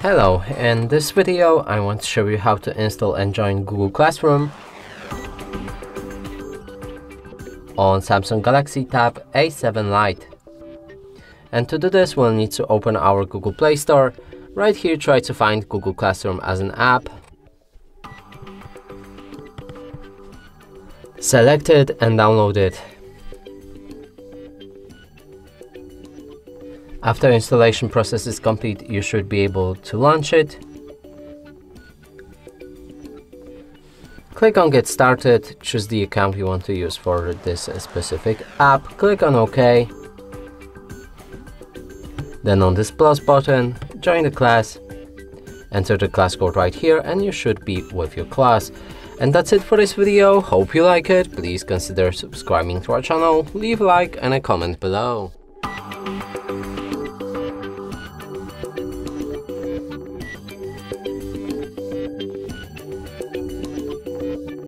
Hello, in this video I want to show you how to install and join Google Classroom on Samsung Galaxy Tab A7 Lite. And to do this we'll need to open our Google Play Store. Right here try to find Google Classroom as an app. Select it and download it. After installation process is complete, you should be able to launch it. Click on get started, choose the account you want to use for this specific app, click on OK. Then on this plus button, join the class, enter the class code right here and you should be with your class. And that's it for this video, hope you like it, please consider subscribing to our channel, leave a like and a comment below.